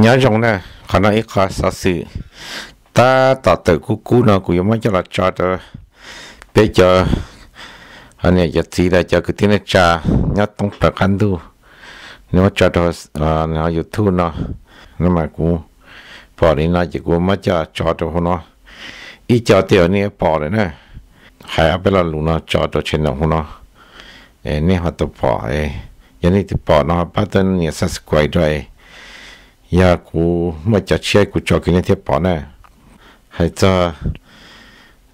nhớ trong nè, khả năng ít khó sợ sự ta tạo tự cú cú nó cũng giống cho là cho đó bây giờ, anh này giờ chỉ là cho cái tiếng trà, nhớ tông bậc ăn đủ nếu cho đó à nó youtube nó nó mà cũng bỏ đi nó chỉ cũng mất cho cho cho nó ít cho tiền này bỏ đấy nè. Hay bây giờ là nó cho đó trên nó nó ê họ tập bỏ, ê, giờ này tập bỏ nó, bắt đầu nhiều quay rồi ya cụ mà cho chia cụ cho cái này tiếp bỏ nè hay cho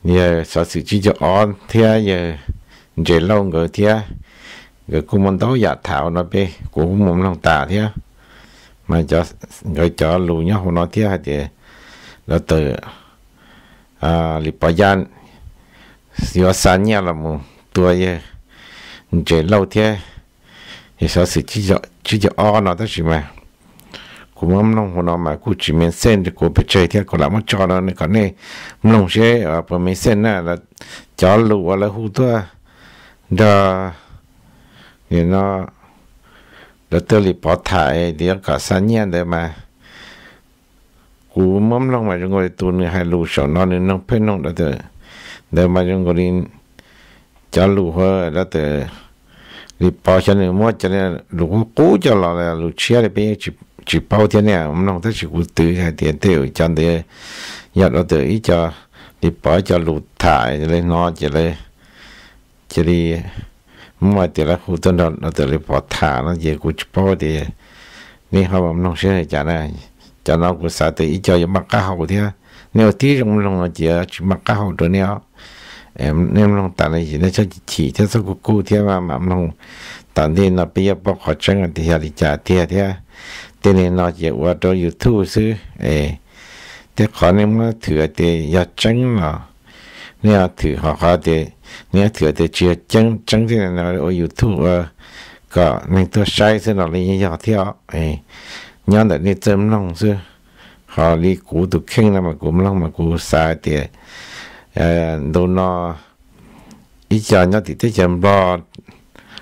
nhà sở sự chỉ cho on thế giờ giờ lâu người thế người cũng muốn đấu giả thảo nó bê cũng muốn lòng tà thế mà cho người cho lù nhau hồ nó thế thì là từ à lì bảo gian giờ sáng nhà là một tuổi giờ lâu thế thì sở sự chỉ cho chỉ cho on nó đó chỉ mà cũng mong nông hồ nó mà cũng chỉ mình sen thì cũng bị chơi theo còn làm mất cho nó này còn này nông sẽ ở bên sen nè là cho lụ là hú tua đó thì nó đó tôi li bỏ thải thì cả sáng nhiên đấy mà cũng mong nông mà chúng tôi tu hay lụ sổ nó nên nông phê nông đó từ đấy mà chúng tôi cho lụ hơi đó từ li bỏ cho nên mua cho nên lụ cũ cho là lụ chia thì bây giờ chỉ bao thế này ông nông tới chỉ cụ tự hay tiền tiêu cho để nhận nó tự ý cho đi bỏ cho lụt thải lên nó chỉ lấy chỉ đi mua tiền là khu tân đó nó tự lấy bỏ thả nó về cụ chỉ bao thì nên họ ông nông sẽ trả này cho nó cũng sao tự ý cho những mắc cá hậu thế nếu tí trong lòng chỉ chỉ mắc cá hậu rồi nếu em em lòng tàn này chỉ nó cho chỉ thế số của cô thế mà mà ông nông tàn thì nó bây giờ bỏ khỏi chân thì giờ đi trả thế thế thế nên nó chỉ qua cho YouTube sư ê thế khó nên mà thử thì ya chân là nếu thử họ họ thì nếu thử thì chỉ chân chân thì này ở YouTube có nên tôi sai thế nào lấy ya theo ê nhớ là đi chấm lòng sư họ đi cú tụ khen là mà cú lòng mà cú sai thì ờ đồ nó ít cho nó thì tới chấm lo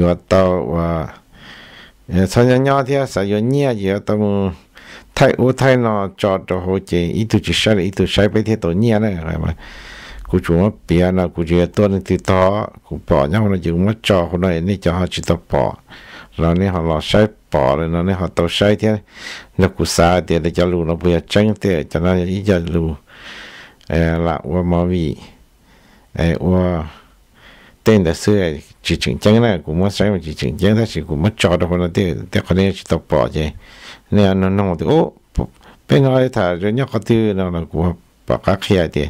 sai à lại chuyện bỏ ít tôi cho ấy tôi chỉ một một thay để khỏi cái vật cho mà tỏ sẽ cho cho ít ít to bỏ nhau nó dùng mất cho hôm nay này cho họ chỉ tao bỏ rồi này họ lo sai bỏ rồi này họ tao sai cú thì để cho bây giờ cho nó là qua qua tên là xưa chỉ chỉnh chân là cũng mất sai mà chỉ chỉnh chân ta chỉ cũng mất cho đâu nó để để có nên chỉ tập bỏ chứ nên nó nó thì ô bên ngoài thà rồi nhóc có thứ nó là cũng bỏ các kia thì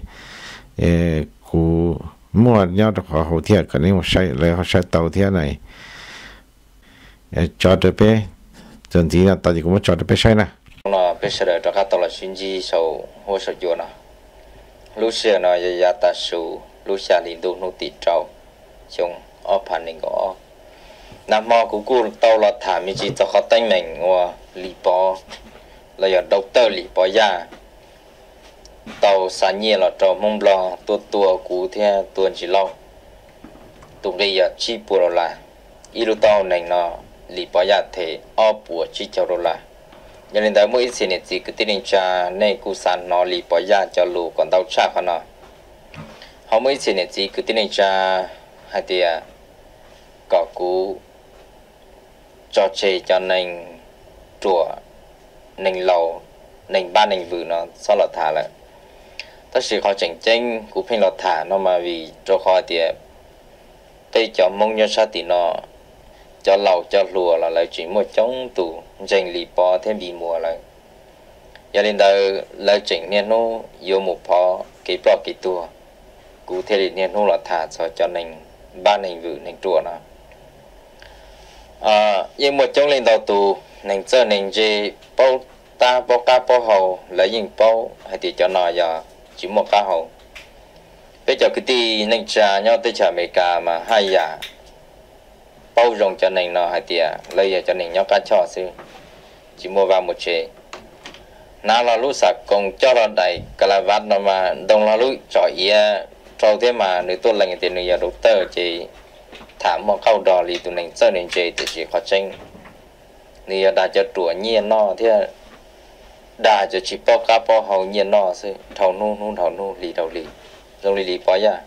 ê cụ mua nhau được họ hậu thiệt cái này một sai lấy họ sai tàu thiệt này cho được bé dần tí là tao chỉ cũng mất cho được bé sai nè nó bé sai cho các tàu là xuyên gì sau hồ sơ chỗ nè lúc xưa nó giờ ta su lúc xưa liền đồ nó tịt trâu chung ở phần này có nam mô của cô tàu là thả mi chỉ cho khó tay mình ngô lì bò là giờ đầu tư lì bò ya tàu xa nhẹ là trò mông lò tua tua cú theo tuần chỉ lâu. Tụng đây giờ chi bùa là ilu tàu này nó lì bò ya thế ở bùa chi cho rồi là cho lên tới mỗi xin chỉ cứ tin cha này cú san nó lì bò ya cho lù còn tàu cha họ nó họ mỗi xin chỉ cứ tin cha hay thì à, có cú cho chê cho nên chùa nên lầu nên ba nên vừa nó, sau là thả lại. Tất sự khó chỉnh tranh cú phim là thả nó mà vì cho khó thì à, đây cho mong nhau sao thì nó cho lầu cho lùa là lại chỉ một trong tủ dành lì bò thêm bị mùa lại. Gia đình đời, lại chỉnh nên nó yêu một phó cái bọ cái tua cụ thể nên nó là thả cho cho nên ba nền vự, nền chùa nó. À nhưng một trong lên đầu tù nên chơi nên gì bao ta, bao ca, bao hầu, lấy những bao hay thì cho nó giờ chỉ một cá hầu. Bây giờ cái tí nên trà nhau tới trà mê ca mà hai giả à. bao rộng cho nền nó hay thì lấy cho nền nhau cá cho sư. Chỉ mua vào một chế nào là lúc sạc còn cho là đầy cả là vắt nó mà đông là lúc cho ia thế mà nếu tôi lành thì nếu đầu tơ chỉ thảm một câu đò thì tụi mình chơi nên chơi thì chỉ khó tranh. Nếu đã cho đùa nhiên nó thế đã cho chỉ bao cá bao hầu nhiên nó sư, thầu nu nu thầu nu, lì đầu lì đầu lì lì bao ya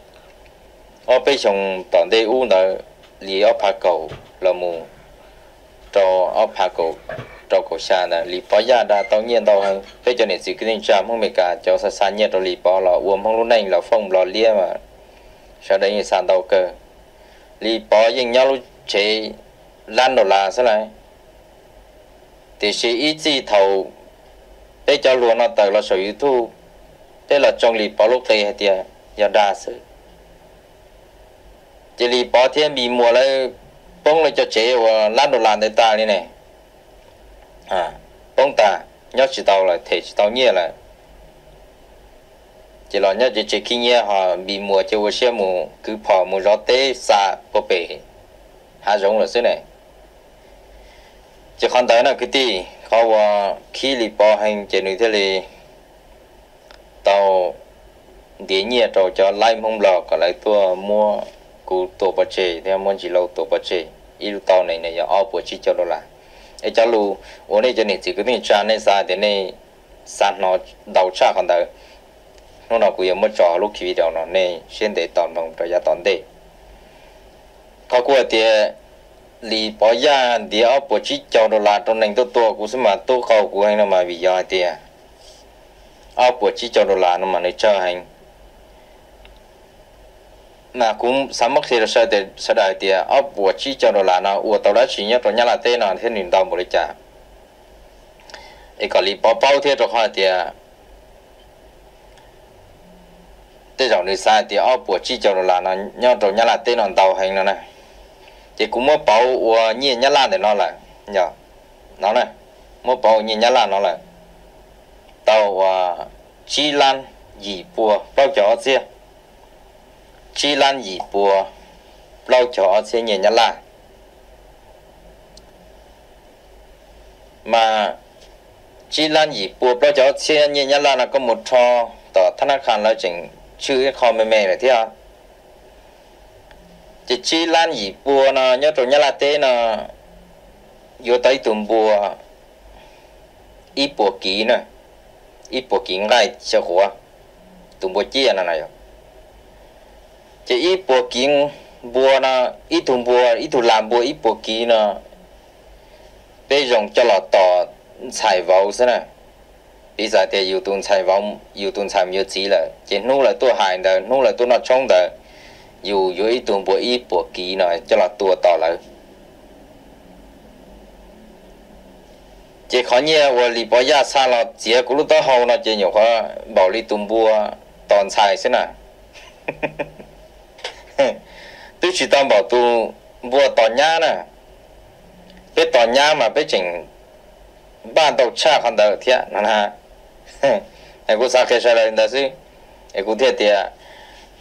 ở bên trong toàn đây u nó lì ở phá cầu là mù cho ở phá cầu trâu cổ xa nè lì bỏ ra đã tao nhiên tao hơn bây giờ này sự kinh định không bị cả cho sa sa nhiên rồi lì bỏ là uống không lúc này là phong là lia mà. Sau đây người sàn tàu cơ lì bỏ yên nhau lúc chế lan đồ là sao này? Thì sẽ ít gì thầu. Để cho luôn nó tự là sở hữu thu. Thế là trong lì bỏ lúc tây hay tiệt giờ đa sự. Chỉ lì bỏ thêm bị mùa lại bông lại cho chế và lan đồ là để ta này này à bông ta nhớ chỉ tao là thể chỉ tao nhẹ là chỉ là nhớ chỉ chỉ khi nhẹ họ bị mùa chỉ vừa xem mùa cứ跑mùa gió tê xa bố bể hà giống là thế này chỉ còn tới là cái gì họว่าkhi lì bỏ hành chỉ nói thế là tao để nhẹ trâu cho lại mông lò còn lại tua mua cụ tổ bát chế thì muốn chỉ lâu tổ bát chế ít tao này này giờ ao bữa chỉ cho đó là ai cho lu ổn định cho nên chỉ cái mình cha này sao thế này sao nó đầu cha còn đâu nó nào cũng mất trò lúc khi đó nó này hiện để toàn bằng cho gia toàn đây. Có qua thì, lì bỏ ra thì ở bộ chỉ cho đồ là trong này tôi tôi cũng xem mà tôi khâu của anh nó mà bị do thì. Ở bộ chỉ cho đồ là nó mà nó cho anh na cũng sắm mất thì là sao để sao đại thì ở bộ chi cho đồ là nó ủa tàu đã chỉ nhất rồi nhà là tên nó thế nên tàu một trả. Ấy có lý bao bao thế rồi hỏi thì à, thế rồi người sai thì ở bộ chi cho đồ là nó nhau rồi nhà là tên nó tàu hành nó này. Thì cũng mới bảo của nhớ nhà là để nó là nhở nó này mới bảo nhớ nhà là nó là, tàu à, chi lan gì bùa bao giờ chưa chi lan gì bùa lâu cho sẽ nhẹ nhàng là mà chi lan gì bùa lâu cho sẽ nhẹ nhàng là có một trò tờ thằng nào là chỉnh chữ cái kho mềm mềm này thế à? Chỉ chi lan gì bùa nó nhớ rồi nhớ là thế nó vô tới tùm bùa ít bùa kỹ nữa ít bùa kỹ ngay cho khóa tùm bùa chia này này chỉ ít bộ kiến bùa na ít thùng bùa ít thùng làm bùa ít bộ kí na bây giờ cho là tỏ xài vào thế này bây giờ thì yêu tuần xài vào yêu tuần xài nhiều chỉ là chỉ nô là tôi hại đó nô là tôi nó trong đó dù dù ít thùng bùa ít bộ kí nó cho là tôi tỏ lại chỉ khó nhẹ và lý bỏ ra xa là chỉ có lúc đó hậu nó chỉ nhiều khó bảo lý tung bùa, toàn xài thế này tôi chỉ tao bảo tu vua tỏ nhá nè. Cái tỏ nhá mà biết chỉnh ban đầu cha còn đầu thiệt nè ha ai cũng sao cái sao là đó chứ ai cũng thiệt thiệt.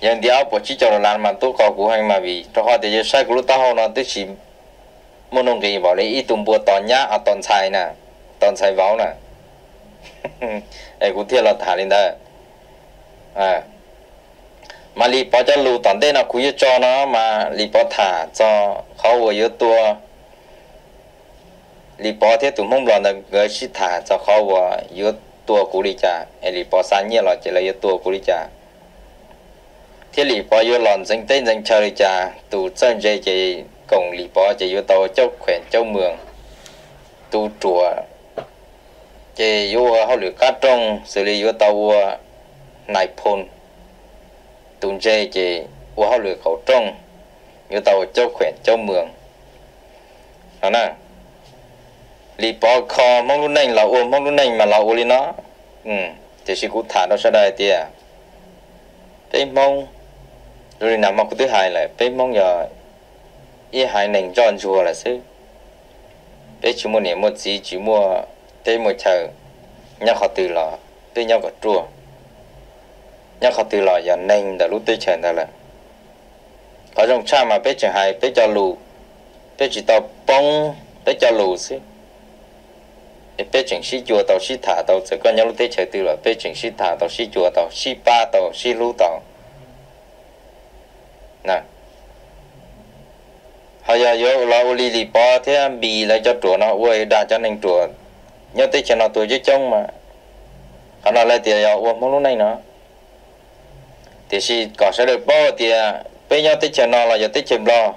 Nhưng điều apa chỉ cho nó làm mà tôi có cú hành mà vì cho họ thì sai của tao họ nó tôi chỉ muốn nông cái bảo lấy ít tung bùa tỏ nhá à tòn xài nè. Tòn xài vào nè. Ai cũng thiệt là thả lên đó à mà lì bỏ cho lù tận đây là quý cho nó, mà lì bỏ thả cho khâu vừa yếu tua. Lì bỏ thế tụi mông loạn là người chỉ thả cho khâu vừa yếu tua cú đi cha lì bỏ san nhiều là chỉ là yếu tua cú đi cha thế lì bỏ yếu loạn dân tên dân chơi đi cha tụ chân dây chỉ cùng lì bỏ chỉ yếu tàu, châu khuyển, châu mường tụ chùa chỉ yếu hậu lửa cá trong, xử lý yếu tàu nải phun tụng chê chỉ của họ lửa khẩu trong như tàu châu khuyển châu mường. Đó nè lì bỏ kho mong lúc này là ô mong lúc này mà là ô lì nó. Ừ thì sư cụ thả nó sẽ đây tia cái mong rồi nằm mà thứ hai là cái mong giờ y hai nền tròn chùa là sư cái chỉ mua niệm một gì chỉ mua cái một chờ nhau họ từ là, tới nhau có chùa nhắc họ từ lò giờ nên đã lúc tới chuyện đó là họ trong cha mà bé chèn hay bé cho lù bé chỉ tao bông bé cho lù xí. Bé chèn xí chùa tao xí thả tao sẽ có nhớ lúc tới chuyện từ là bé chèn xí thả tao xí chùa tao xí ba tao xí lù tao nè. Họ giờ yo lau li li bỏ thế bì lại cho chùa nó uầy đã cho nên chùa. Nhớ tới chuyện nó tuổi chứ trông mà. Họ nói lại tiền yo uầy mong lúc này nó thì si có sẽ được bao thì bây giờ tới chờ nó là giờ tới chờ lo.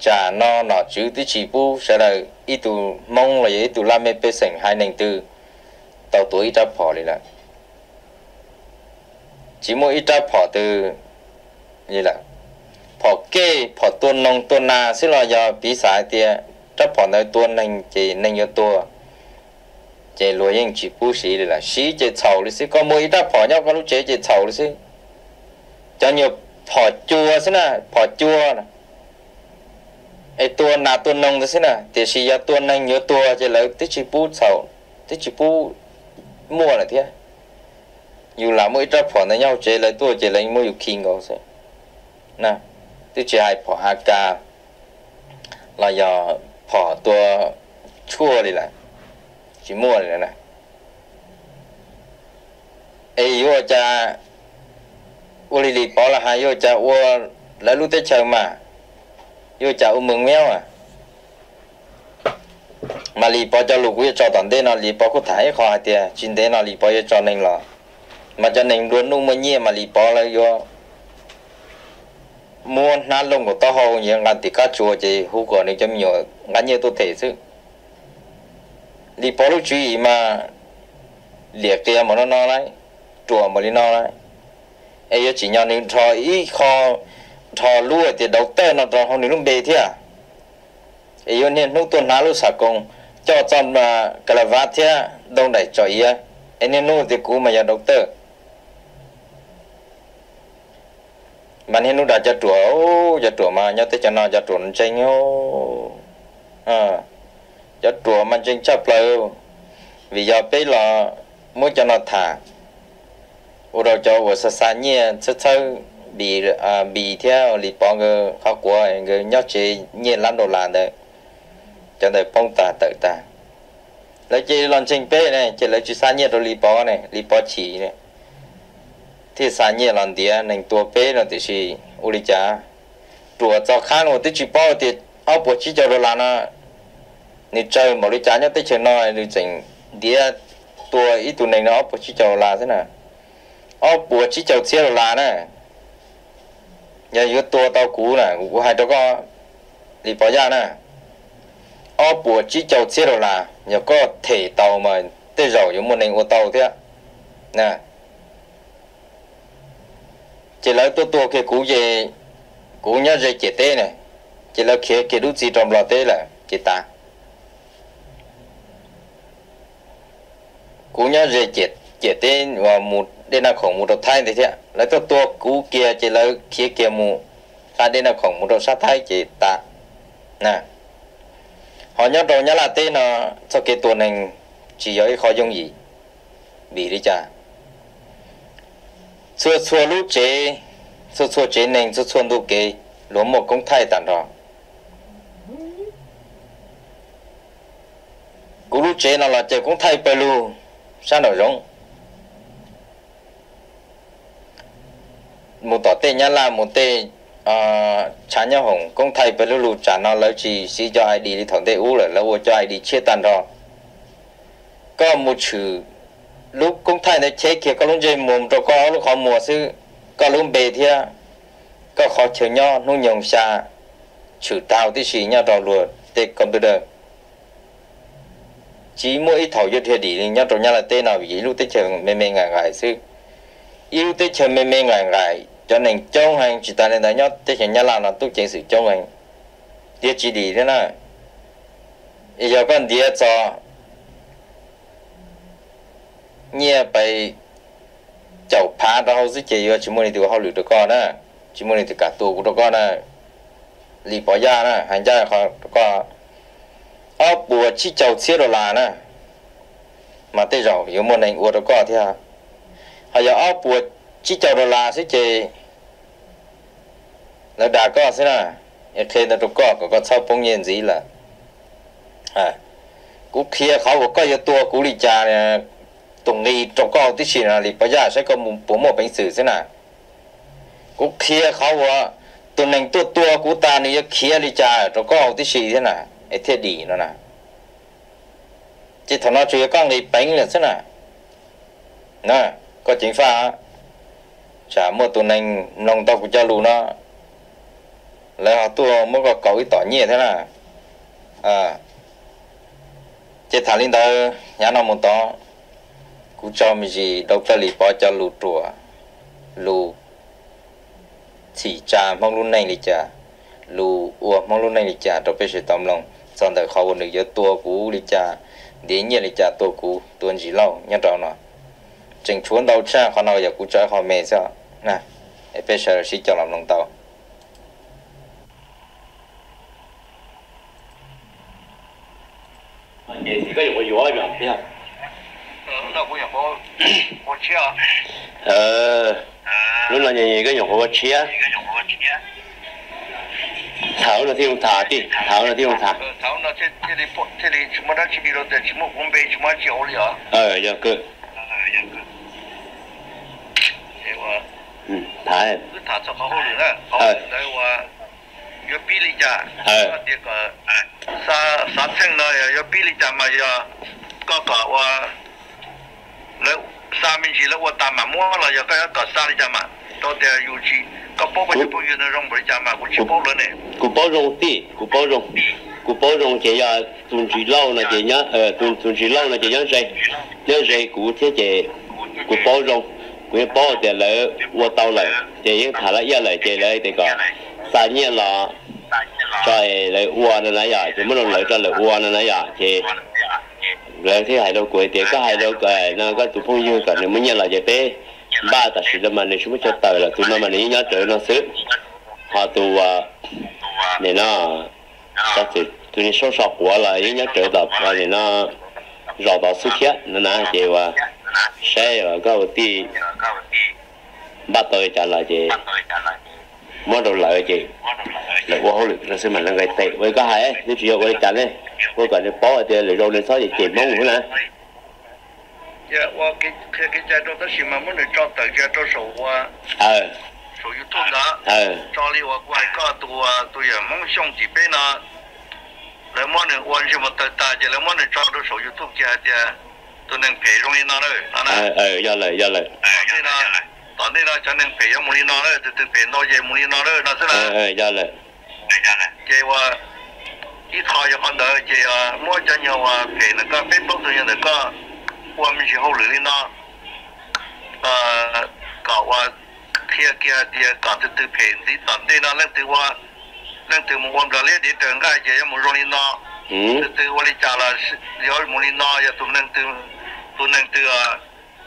Trả nó nó chữ tới chỉ bu sẽ là ít tu mong là ít tu làm mê bê sảnh hai nền tư. Tàu tuổi ít bỏ đi là chỉ mỗi ít bỏ từ, như là bỏ kê bỏ tuôn nông tuôn na xin là giờ bí xã thì à, chấp bỏ nơi tuôn nành chỉ nành yo tua. Chỉ lúa yên chỉ bu xí là xí chỉ chầu đi xí, có mỗi ít bỏ nhau có lúc chế chỉ chầu đi xí. จันอยู่ผอดจัวสินะผอดจัวนะไอตัวหนาตัวนงสินะแต่ชียาตัวนังเยอะตัวจะแล้วที่ชิปูเสาที่ชิปูมั่วนะเทียอยู่หลังมือจับผ่อนในเงาเจเลยตัวเจเลยมืออยู่คิงก็เสนะที่ชีหาผ่อนฮากาเราอย่าพอตัวชั่วเลยแหละชิมั่วเลยนะไอโยจะ ô lì lì bỏ là hai yo cha ô là lúc tới chờ mà yo cha u mừng méo à mà lì bỏ cho lục cho tận thế nó lì bỏ có thái khó hạt tiền thế nó lì bỏ cho nên là mà cho nên luôn luôn mới nhẹ mà lì bỏ là yo. Mua na lông của tao hầu như ngàn tỷ cá chùa chỉ hú của này chấm nhiều ngàn nhiều tôi thể chứ đi bỏ lúc chú ý mà liệt kia mà nó no đấy chùa mà đi no ấy chỉ nhau nên thò ý kho thò lúa thì đầu tiên nó thò không nên đề thế à? Ấy nên lúc tuần nào lúc sạc công cho chọn mà cái là vát thế à? đông đại cho ý à? ấy nên lúc thì cú mà giờ đầu tiên mà nên lúc đã cho chùa, ô, cho chùa mà, nhớ tới cho nó, cho chùa nó tranh ô. À cho chùa mà tranh chấp lại vì giờ bây là muốn cho nó thả. ô đâu cho ô sa sa nhẹ sơ sơ bị à bị theo lì bỏ cái khó của người nhớ chế nhẹ lắm đồ làm đấy cho nên bông ta tự ta lấy chỉ lần tranh bê này chỉ lấy chỉ sa nhẹ đồ lì bỏ này lì bỏ chỉ này thì sản nghiệp làm địa nên tua bê là thì是屋里家tua cho khăn rồi thì chỉ bao thì ao bộ chỉ cho là nó你chơi một lý giá nhất tới chuyện nó thì chỉnh địa tua ít tụ này nó ao bộ chỉ cho là thế nào ó bùa chỉ chầu xe là nè. Nhà yếu tua tao cú nè, cú hai đứa con. Đi bỏ ra nè. Ó bùa chỉ chầu xe là nhà có thể tàu mà tới rồi, giống một nền ô tàu thế nè. Chỉ là tôi tôi cái cú về, cú nhớ gì chỉ tê này chỉ là khi cái đút gì trong lò tê là chỉ ta cú nhớ gì chỉ chỉ tê và một đây là khổng một đầu thai thì thế lấy tôi tua cú kia chỉ là kia kia mù. Ta đây là khổng một đầu sát thai chỉ ta nè. Họ nhớ đầu nhớ là tên nó cho cái tuần này chỉ có khó dùng gì. Bị đi chả xua xua lúc chế, xua xua chế nên xua xua lúc kế, lúa một công thay tàn đó cú lúc chế nó là chế công thay bê lu, sao nó giống một tỏ tên nhá, là một tên à chán nhau hồng công thầy bê lu trả nó lấy chỉ xí cho ai đi đi thằng tê u là lâu cho ai đi chia tàn đó có một chữ lúc công thầy nó chế kia, có lúc chơi mồm cho có lúc họ mùa sư có lúc bề thia, có khó chịu nhau nó nhồng xa chữ tao tí xí nhau đó luôn tê computer. Chỉ mỗi ít thầu cho thiệt đi nhau trong nhà là tên nào, vì lúc tê chờ mê mê ngại ngại sư yêu tê chờ mê mê ngại ngại cho nên châu hành chỉ ta nên đại nhất thế chờ nhà làm là tu chính sự châu hành. Địa chỉ đi thế nào? Giờ con địa cho. Nhẹ bài chậu phá đó hầu dưới chế chỉ muốn đi từ hầu lửa được con đó. Chỉ muốn đi từ cả tù của được con đó. Lì bỏ ra đó, hành ra khỏi con. Ở bùa chỉ chậu xía đồ là đó. Mà tới rồi yếu muốn anh uống được con thì à hay là ở bùa chỉ cho đó là sẽ chơi là đã có thế nào ya khi nó có có có sau bông nhiên gì là à cú kiaเขาก็จะตัวกูลิจาเนี่ยตรงนี้ตรงก็ที่ชินะลิปยาใช้ก็มุมผมเป็นสื่อใช่ไหมกูเคลียเขาว่าตัวหนึ่งตัวตั chả mua tuần nành nông tao của cha lù nó. Là họ tua mua có cầu ít tỏ nhẹ thế là à. Chết thằng linh đó nhà nó muốn to cú cho mình gì, đâu cho lì bỏ cho lù trùa. Lù chỉ cha mong luôn này lì cha lù ua, mong luôn này lì cha đâu biết sẽ tóm lòng. Xong rồi khâu được giữa tua cú lì cha đến nhẹ lì cha tua cú tuần gì lâu nhá trò nào chính chuẩn đâu cha họ nào giờ cú cha họ mẹ sao nè phải sợ sĩ cho làm lòng tàu 也是个有个幼儿园对吧？呃，那我也我我去啊，呃，lúc nào nhà cái nhỏ của chia 一个用我去啊。 thảo là tiêu thả đi thảo là tiêu thả 呃，然后呢，这这里不这里什么那去比了，在什么烘焙什么酒里啊？ ờ giờ cứ 我 ừ thả em 是他做好好人啊，好人来我要比例家，这个三三层呢要要比例家嘛要个个我来三面去了我打嘛摸了要个要搞三里家嘛，到底有去个包包就不有那种不家嘛，我去包了呢。 cụ bao rong ti cụ bao rong cụ bao rong chỉ là tuần chỉ lâu là chỉ nhá ờ tuần tuần chỉ lâu là chỉ nhá dây nhá dây cụ thế chỉ cụ bao rong cụ bao để lỡ vô tàu lỡ. Chỉ những thả lại lỡ chỉ lỡ thì có sa nhiên là cho lỡ qua nó nãy giờ chỉ muốn lỡ cho lỡ qua nó nãy giờ chỉ lỡ thì hai đâu cuối thì có hai đâu cái nó có tụ phong yêu cả nếu mới nhiên là chỉ bé ba ta chỉ là mà nếu chúng cho tờ là tụi nó mà nếu nhớ trời nó sớm họ tụ à để nó ta chỉ tụi nó số sọc quá là nhớ trời tập và để nó rõ đó sức hiện nó nãy chỉ và sai là câu ti. Bắt tôi trả lời chị. Mua đồ lợi chị. Lợi quá hối lực sẽ mình là ngày tệ. Với cái hai nếu chỉ với trả lên với cả nếu bỏ cái thì để đâu nên sáu thì chị mong muốn là dạ qua cái cái cha đó ta xin muốn được cho tờ cha cho sổ qua ờ. sổ youtube đó. Ờ. Cho đi qua qua có tôi tôi à, à, mong xong chỉ bên là lấy món này quan gì mà tờ ta chỉ lấy món này cho đó sổ youtube kia kia cho nên phải trong nó rồi ờ ờ do lời do lời ờ nó tao đây là cho nên phải trong mùi nó rồi thì phải nó về mùi nó rồi nó sẽ là ờ do lời cái qua ít thôi cho con đỡ chỉ ờ, mua cho nhiều và phải là có facebook rồi nhưng có qua mình chỉ hậu lưỡi nó ờ cậu ờ, qua kia kia kia cả từ từ phải đi tận đây nó lên từ qua lên từ một hôm đó lên đi cái gì một rồi nó Ừ. từ lý trả là rồi muốn đi nói giờ tụi nâng từ tụi nâng từ ờ,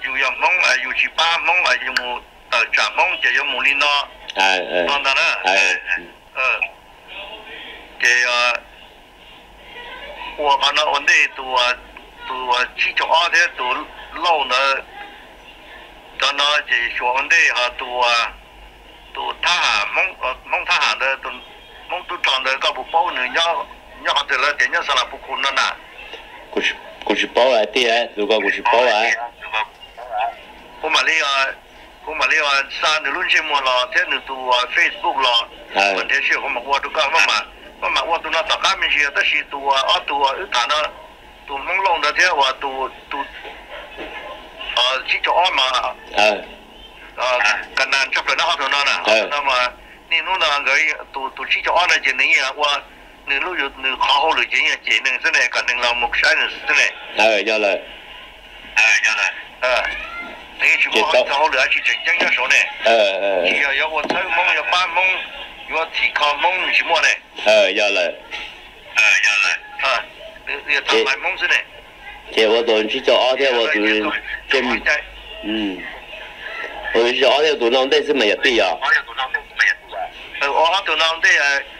dù giờ mong à dù chỉ ba mong à ờ, dù một tờ trả mong chỉ giờ muốn đi nói còn đó. Nữa cái của bạn nó ổn à, tụi à, chỉ cho ở thế tụi lâu nữa cho nó chỉ xuống ổn định hả tụi ờ, tụi thả mong mong thả được tụi mông tụi tròn được các bộ bao nữa nhau 的哈都啊都他喊蒙呃蒙他喊的都蒙都长得搞不包呢，要要的了，人家啥了不可能呐。 cũng cũng chỉ bảo lại tí ấy rồi cũng chỉ bảo lại 我马里啊，我马里啊，上的论节目了，天的都啊 Facebook 了，哎问题是我们我都讲我嘛，我嘛我都那大家面去，但是都啊啊都啊，一谈到都朦胧的天我都都，啊，去做啊嘛， ờ 啊，跟咱这边那好多那呢，哎那么你弄那个都都去做啊那些人呀，我。 你如有你好好的经验，技能是呢，跟恁老母山人是呢， ờ ra lời 哎，要来，呃，你去我好好的去正经要说呢。 ờ ờ 要要我抽梦要办梦，要提高梦什么呢？ ờ ra lời 呃，要来啊，你你打买梦是呢？ thì tôi tuần chỉ cho ở theo tôi tuần trên ừ tôi chỉ cho ở theo tuần nào đây xin mày nhập đi à 呃，我阿头那的呃呃，打的那些麻木啊、稻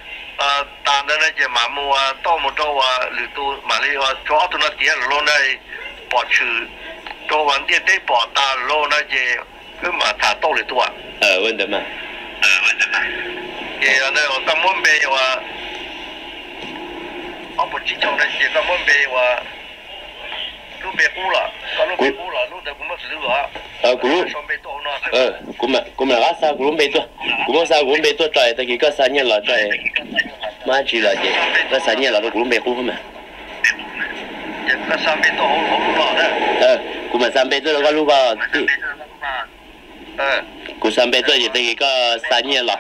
ta nên là chỉ mà mua to một trâu và lử tu mà đi và cho tu nó tiền lô này bỏ trừ. Trâu vẫn tiền tết bỏ ta lô này chỉ cứ mà thả to lử tu à ờ vấn đề mà. Ờ vấn đề mà. Thì ở à, đây ở tâm môn bề và ở một chỉ trong này chỉ tâm môn bề và lu be ku la ka lu be ku la lu de ku ma su lu ha a ờ cũng mà cũng mà lá sao cũng bị tôi cũng sao cũng bị tôi trời tại vì có sao nhẹ là trời mà chỉ là gì có sao nhẹ là tôi cũng bị cũng không mà có sao bị tôi không không ờ cũng mà sao bị tôi ờ cũng sao bị gì tại vì có sao nhẹ là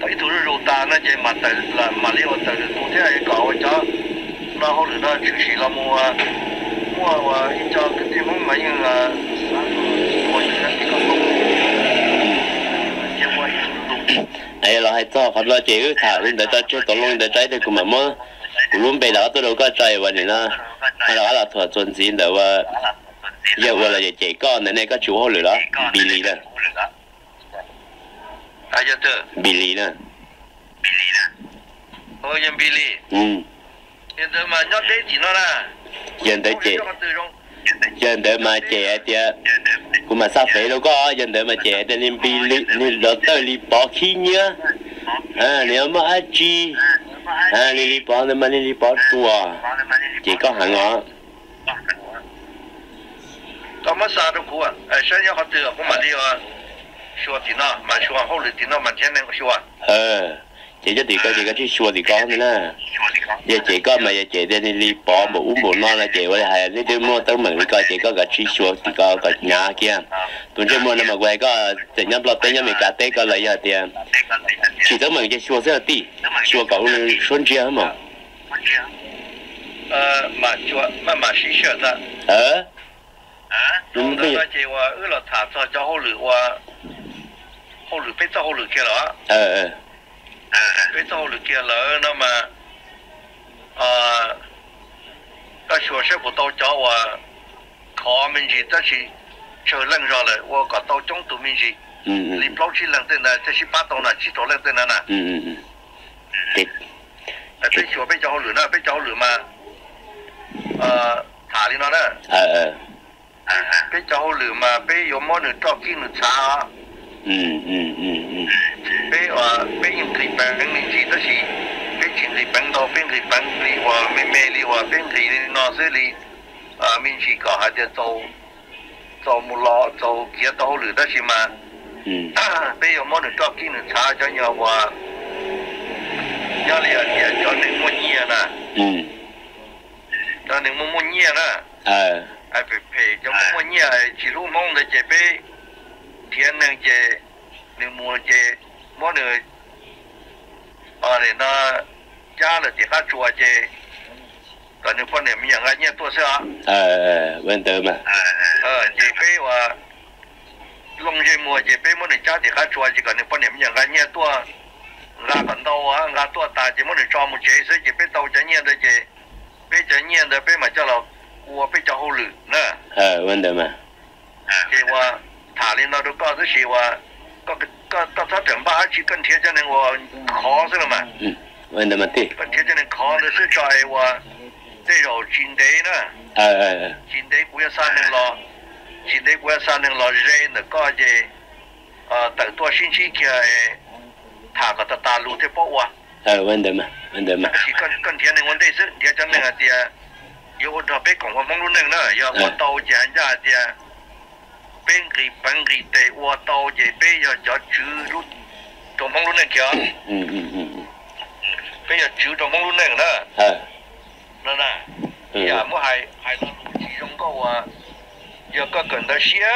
tại tôi lúc ta nó chỉ mà tại là mà liệu tại tôi nó hỗ trợ nó chủ sĩ là mua mua và cho cái gì cũng mấy người là ấy là hay cho hoặc là chỉ thả lên để cho cho tổ lông để thì cũng mà mua luôn bị đó tôi đâu có trái vậy nữa hay là là thừa chuẩn gì đâu và giờ vừa là chỉ con này này có chủ hỗ trợ đó. Bị lì đó. Ai cho tôi bị lì đó. Bị lì đó. Ôi em bị lì. Ừ. hiện giờ hiện tại chị. hiện tại mà trẻ thì cũng mà sắp phải đâu có hiện tại mà trẻ thì nên bị lì nên lỡ tới lì bỏ khí nhá à nếu mà ai chi à lì lì bỏ nên mà lì bỏ tua chỉ có hàng ngõ có sao đâu của à sao nhớ họ từ cũng mà đi à xua thì nó mà xua hậu lực thì nó mà thiên năng xua ờ chị cho thì coi chị có chị xua thì có nữa nè giờ chị có mà giờ chị đi đi bỏ mà uống bộ non là chị với hay đi đi mua tao mình coi chị có cả chị xua thì có cả nhà kia. Tuần trước mua nó mà quay có chị nhắm lọt tới nhắm mình cả tê có lấy giờ tiền. Chị tao mình chị xua rất là tì. Xua cậu xuân chia mà? Ờ mà xua mà mà xí xua ra. Ờ? Ừ, Chúng ta nói chị qua ước là thả cho cho hồ lửa qua hồ lửa biết cho hồ lửa đúng bây giờ chị ว่าเออเราถามซอจะเขาหรือว่าเขาหรือเป็นซอเขาหรือแค่หรอเออ à cái tàu lửa kia lỡ nó mà à cái sửa xe của tàu cháu và khó mình gì ta chỉ chờ lần rồi là và có tàu trong tụi mình gì? Ừ, ừ. Lý bao chỉ lần tên là chỉ bắt tàu là chỉ tàu lần tên là nè à ừ, bây giờ bây giờ lửa nè, bây giờ lửa mà à thả đi nó nè, à à ờ, ờ. bây giờ lửa mà bây giờ mỗi nửa trò kia nửa xa 嗯嗯嗯嗯。你话边人提白肯定知得是，边前提白到边提白，你话咩咩？你话边提你那些你啊，面试搞下就做做木落做几多了得是嘛？嗯。比如某人抓紧人查咗又话，有你啊，有有你冇嘢啦。嗯。有你冇冇嘢啦。哎。哎，别别，就冇冇嘢，只路弄的这边。thiên nương chế, nương mua chế, mỗi người ở đây nó cha là chỉ khác chùa chế, còn những phần này mình nhận nghe tôi sợ. À, bên tớ mà. Ờ, ờ chỉ phải và long chế mua chế, phải mỗi người cha chỉ khác chùa chỉ còn những phần này mình nhận nghe tôi ra còn đâu á ra tôi ta chỉ mỗi người cho một chế sẽ chỉ phê đâu chả nhiên đấy chế, phê chả nhiên đấy phê mà cho là của phê cho hậu lử nữa. Ờ bên tớ mà. Chê qua 塔领导都搞这些哇，搞个搞他整吧，去跟铁津人我考是了嘛？嗯，问的嘛对。跟铁津人考的是在我这条金德呢。哎哎哎。金德不要三零六，金德不要三零六，人那搞的，呃，等多星期去，他个他路的不哇？哎，问的嘛，问的嘛。去跟跟天津问这事，天津人啊爹，有他别讲我忙碌呢，要我到江家爹。Bên cái bên cái tệ qua tàu về bây giờ cho chữ lúc trong mong lúc này kìa. Ừ ừ ừ bây giờ chữ trong mong lúc này đó ờ. Nè nè. Giờ mới hay hay là lúc chỉ trong câu à giờ có cần đó xía.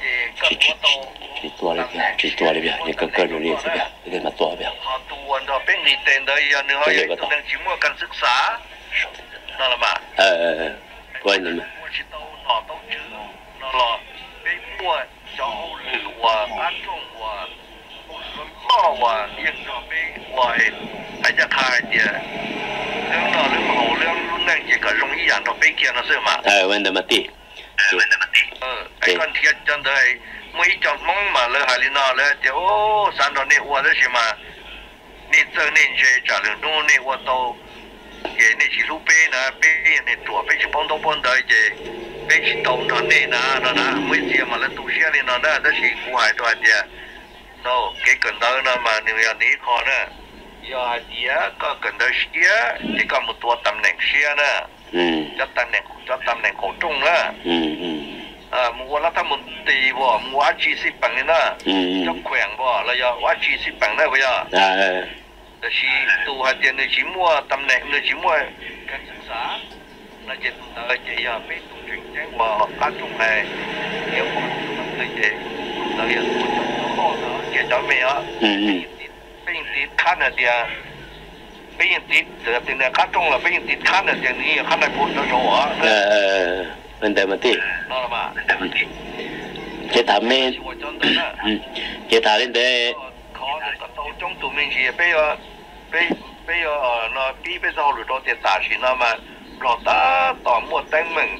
Thì có qua tàu chỉ tua đi bia chỉ tua đi bia những cái cơ đồ gì bia cái mà tua bia họ tuần đó bên cái tên đó giờ nữa tụi đang chỉ mua cần sức xá. Đó là mà ờ ờ ờ. Quên rồi mà. Mua chỉ tàu nọ tàu chữ 那了，被迫叫日我安中我，我们到我也叫被我还在看见，领导领导领路那几个容易让到被见了是吗？哎，问的没对。问的没对。呃，哎，看天真的，没叫梦嘛，那还里那了，就哦，三到你我的是吗？你这你去家里弄你我都。给那几路背呢，背那左背去碰到碰到一些。别去动它那那那那，没事嘛，那都下来那那都是苦海多的。no cái cần đó nó mà nếu như ní khó nè. Do đĩa có cần đó đĩa chỉ có một tua tầm nền xe nè. Ừ. Cho tầm nền cho tầm nền khổ trung nè. Ừ, ừ. À mua lá tham một tỷ bỏ mua ăn chi xí bằng nè. Cho khỏe bỏ là do chi xí bằng nè bây giờ. Đó chỉ tu hai tiền nữa chỉ mua tầm nền nữa chỉ mua là dịch tờ chị giờ biết cũng chuyện chán bờ hợp tác trong này nếu không mình tự chị tự giờ cũng chẳng có nữa chị cho mẹ á bên tí khăn là tiền bên tí là tiền là khát trong là bên tí khăn là tiền đi khăn là cũng cho số á mình để mà tí đó là mà để mà tí chị thảm mê chị thảm lên đây khó là tập tàu trong tụi mình thì bây giờ bây bây giờ nó đi bây giờ rồi đó tiền tài thì nó mà เราตาต่อหมดแต่งมึง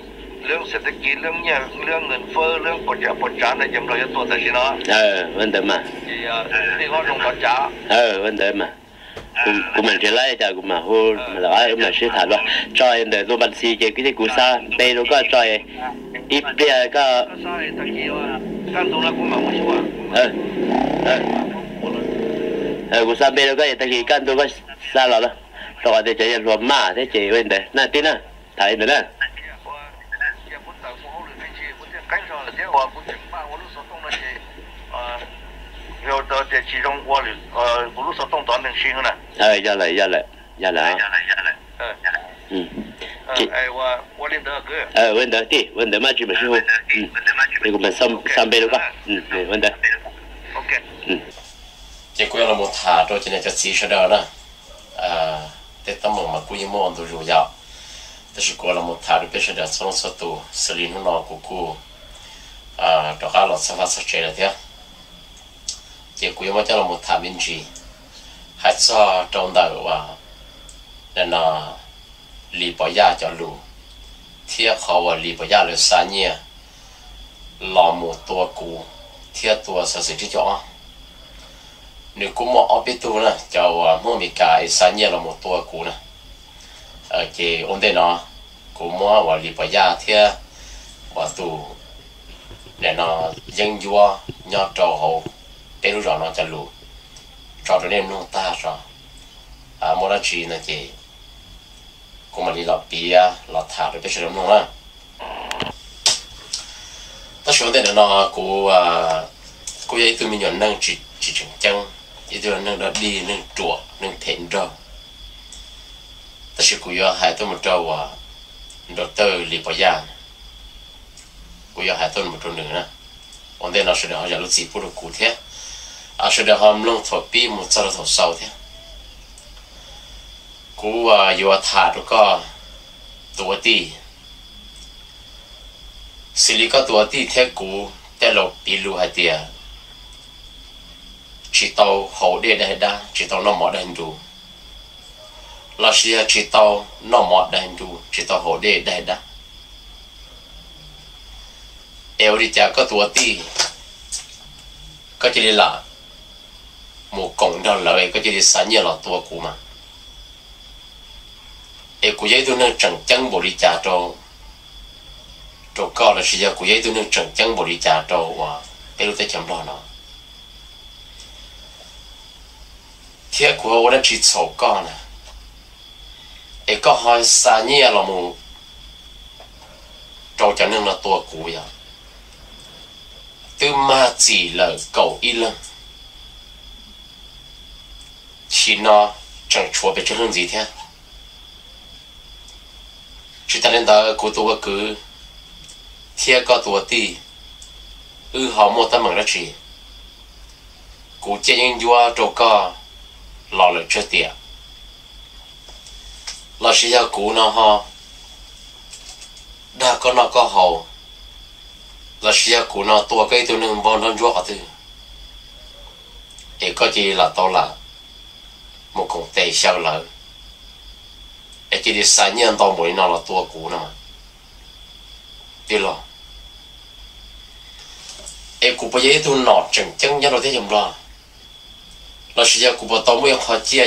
เรื่องเศรษฐกิจเรื่องเนี่ยเรื่องเงินเฟ้อเรื่องปัจจัยปัจจัยในจำเราจะตัวแต่ชินะเออวันเดิมอ่ะที่เขาลงปัจจัยเออวันเดิมอ่ะกูกูมันจะไล่จากกูมาฮูมันละไอ้มันชื่อถามว่าจอยเดี๋ยวรูบันซีเจกิที่กูซ่าเปรูก็จอยอีเปียก็ตั้งตรงแล้วกูมาไม่ชัวเออเออเออกูซ่าเปรูก็อย่างตะกี้กันตัวก็ซ่าหรอละ cho thế chơi vừa mà thế chơi bên đấy na tin à thấy được là rồi. Đó thì chỉ trong qua là ờ lúc sau trong toàn đường xin hơn à ờ ra lại ra lại ra lại ra lại ra lại ờ ừ. Ai qua qua lên đó cơ ờ vấn đề đi vấn đề mà chỉ mình ừ mình cũng mình xong xong bên đó ừ vấn đề ok ừ. Chỉ có là một thả rồi chị này cái gì sẽ đó. À te tamo ma ku yimo ando ju ya. Tôi chỉ ko là một ta ri pe shi da tsong so tu se li nu no à ku a to ka lo sa fa sa che la te te ku yimo ta lo mo ta min ji ha tsa tong da wa na na li po ya cho lu. Thia kho wa li po ya le sa nye lo mo to ku. Thia to sa se ti cho nếu cũng một ở bên tu nè cho uh, mua mì e cái sáng nhẹ là một tua cũ nè ở cái ổn định nó cũng mua và lì bảo gia thế và tu để nó dân vua nhau trầu hậu, để lúc đó nó cho lù. Cho nó nên nông ta cho à mua ra chỉ là cái cũng mà đi lọt bia à, lọt thả rồi biết sự nông á. Ta xuống đây là nó cũng à cũng vậy tôi mình nhận năng chỉ chỉ chừng chăng? Chân ý tôi nâng đó đi nâng chùa nâng thịnh rau ta sẽ cụ yo hai tôi một trâu à đồ tơ lì bỏ giang cụ yo hai tôi một trâu nữa nè ông đây nó sẽ được họ giờ lúc gì bút được cụ thế à sẽ được họ lông thọ pi một sao thọ sau thế cụ à yo thả đó có tua ti xử lý có tua ti thế cụ thế lộc pi lu hai tiệt chỉ tàu hậu địa đại đa chỉ tàu nó mỏ đại đủ. Là chỉ à, chỉ tàu nó mỏ đại đủ, chỉ tàu hậu địa đại đa eo đi chả có tua ti có chỉ là một cổng đó vậy, có chỉ sáng nhiều là tua cũ mà. Eo cũ giấy tôi nên chẳng chân bộ đi chả cho cho có là chỉ à, cũ giấy tôi nên chẳng chân bộ đi chả cho và eo tới chấm lo nó. Thiết của tôi đã chỉ sầu con à ấy có hai xa nhẹ là một trâu cho nên là tua cũ vậy từ mà chỉ là cầu y lần chỉ nó chẳng chua về cho hơn gì thế chỉ ta nên đó của tôi cứ thiết có tua ti. Ư họ mua tâm bằng đó chỉ cú chơi những vua trâu co lò lợn chết tiệt. Là sĩ gia cũ nó ho. Đã có nó có hậu là sĩ gia cũ nó tua cái tôi nâng bon đơn ruột từ để có gì là tao là một con tê sao lợn để chỉ đi sáng nhân tao mới nó là tua cũ nó mà. Đi lo. Em cũng bây giờ tôi nọ chừng chân nhớ rồi thế chừng lo là sự giờ của bọn tôi mới họ chia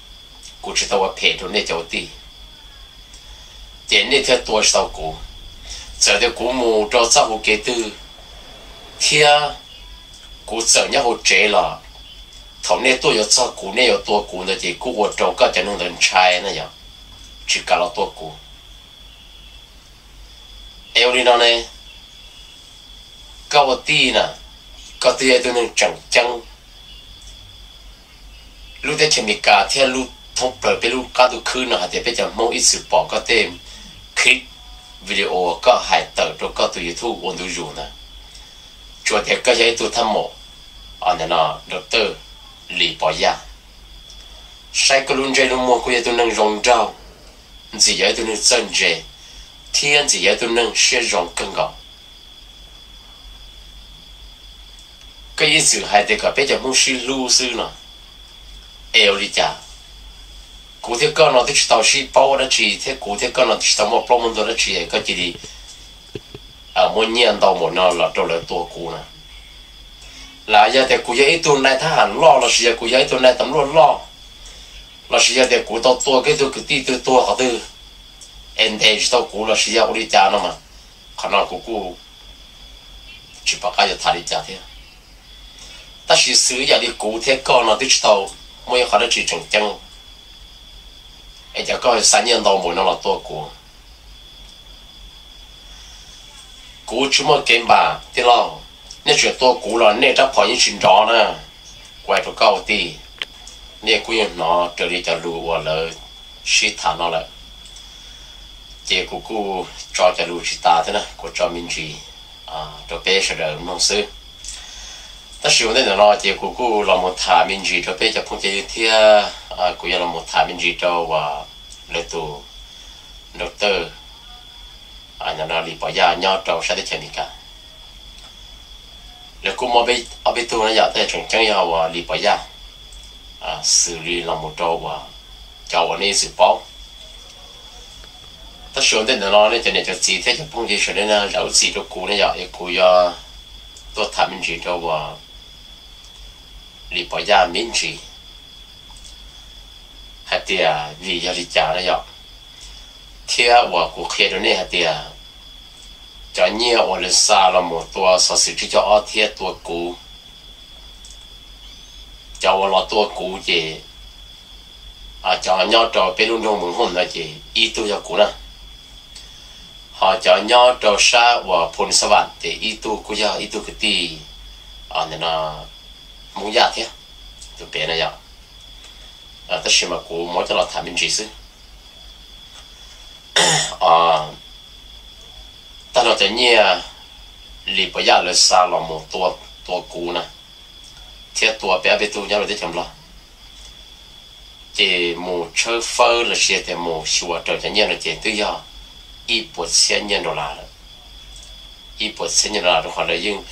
กูจะตัวเพจตัวนี้เจ้าตีเจนนี่เธอตัวสาวกูเจอเดี๋ยวกูมูจะสาวเกตือเทียกูเจอเนี่ยหัวเจละทำเนี่ยตัวอยู่สาวกูเนี่ยอยู่ตัวกูนะจีกูหัวโจก็จะนุ่งเดินชายนะอย่างชิกาลตัวกูเอวลีนอนเนี่ยก็ว่าตีนะก็ตีตัวนึงจังจังรู้ได้เชมิกาเทียรู้ มงเปิดไปลูกก้าดูคืนนะเดี๋ยวไปจะมงอิสุปอก็เต็มคลิปวิดีโอก็หายเติร์ดก็ตัวยูทูบอันดูอยู่นะจวดเด็กก็ใช้ตัวทั้งหมดอันนั้นนะดรลีปอยาใช้กลุ่นใจลงมัวกูยตัวนึงรองเจ้าจียตัวนึงเซนเจเทียนจียตัวนึงเชื่อรองกังกอก็ยิ่งสื่อหายเด็กก็ไปจะมุ่งชื่อลู่ซื่อนะเอลิจ่า cụ thể con nó thì tao chỉ bao đó chỉ thế cụ thể con nó thì tao mua plong đó chỉ cái gì đi à muốn nhận đâu muốn nó là cho là tua cụ nè là giờ thì cụ ấy tuần này thà hẳn lo là giờ cụ ấy tuần này tấm lo lo là giờ thì cụ tao tua cái tôi cứ ti tôi tua họ tư em thấy tao cụ là giờ cụ đi cha nó mà khả năng cụ cụ chỉ bắt cái thà đi cha thế ta chỉ sử giờ đi cụ thế con nó thì tao mỗi họ đã chỉ trồng trăng e te koe sani ando mo no la to ko ku chuma kemba ti lo ne chue to ku lo ne ta pho yin chin do na kwai to kao ti ne ku yin no te ri ta lu wa le shi ta no la che ku ku cho ta lu ta ta na ko cho min chi à to pe sha da mong sư ta sử nên nó chỉ cú cú làm một thả mình gì cho bây giờ phong chế thì à cú làm một thả mình gì cho và lấy tù doctor à nhà nó đi bỏ ra nhau cho sẽ được chơi cả lấy cú mà bây ở bây tu nó giờ tới trường chân nhau và đi bỏ ra à xử lý làm một trâu và cho vào nên xử bao ta sử nên nó nên cho nên cho gì thế cho phong chế sử nên là đầu gì cho cú nó giờ cú giờ tôi thả mình gì cho và đi bỏ ra mình chỉ hạt tiền vì giờ đi trả nó dọc thiên và cuộc khi đó này hạt tiền cho nhiều và lên xa là một tua sở sự cho ở thiên tua cũ cho vào là tua cũ gì à cho nhau cho bên luôn trong mừng hôm là gì ít tu cho cũ nè họ cho nhau cho sa và phun sa vạn thì ý tu của nhau ý tu cái gì à nên là muốn ra thế tụi bé này vậy à tất nhiên mà cụ mỗi cái là thả mình chỉ sư à ta nói tới nhia lì bây giờ là sao là một tua tua cũ nè. Thiết tua bé bé tu nhau là thế chấm lo. Thì một chơi phơ là xe thì một xua trở cho nhiên là chỉ tự do. Ít bột xe nhân đồ là ít bột xe nhân là hoặc là những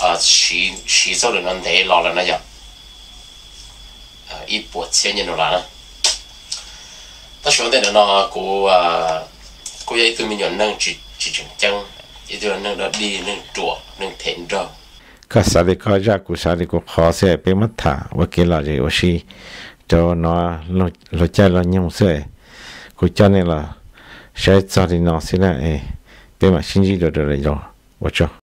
à chỉ chỉ số là nó để lo là nó vậy ít bộ千年了啦。他说的呢，古啊，古也都没有能只只成将，也就能了力能做能填着。ก็สาริก็จะกูสาริกูขอเสียไปมัดถาว่าเกลาจะว่าชีจอนอเราเราใจเรายังเสียกูจะเนี่ยละใช้จอดีนอสินะเอเป็นมาชินจีโดโดเลยจ้ะ Watch out.